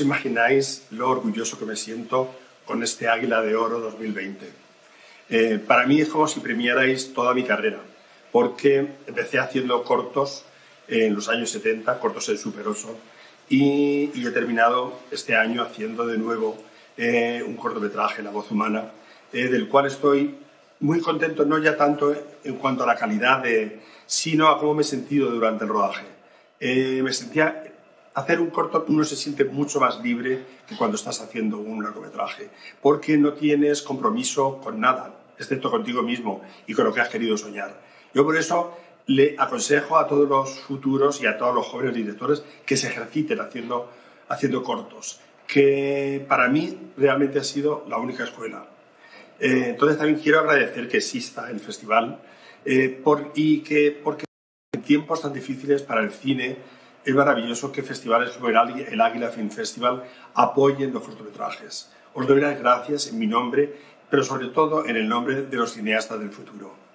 Imagináis lo orgulloso que me siento con este Águila de Oro 2020. Eh, para mí es como si premiarais toda mi carrera, porque empecé haciendo cortos en los años 70, cortos en Superoso, y, y he terminado este año haciendo de nuevo eh, un cortometraje, La voz humana, eh, del cual estoy muy contento, no ya tanto en cuanto a la calidad, de, sino a cómo me he sentido durante el rodaje. me sentía hacer un corto uno se siente mucho más libre que cuando estás haciendo un largometraje, porque no tienes compromiso con nada, excepto contigo mismo y con lo que has querido soñar. Yo por eso le aconsejo a todos los futuros y a todos los jóvenes directores que se ejerciten haciendo, haciendo cortos, que para mí realmente ha sido la única escuela. Eh, entonces también quiero agradecer que exista el festival eh, por, y que porque en tiempos tan difíciles para el cine es maravilloso que festivales como el Águila Film Festival apoyen los cortometrajes. Os doy las gracias en mi nombre, pero sobre todo en el nombre de los cineastas del futuro.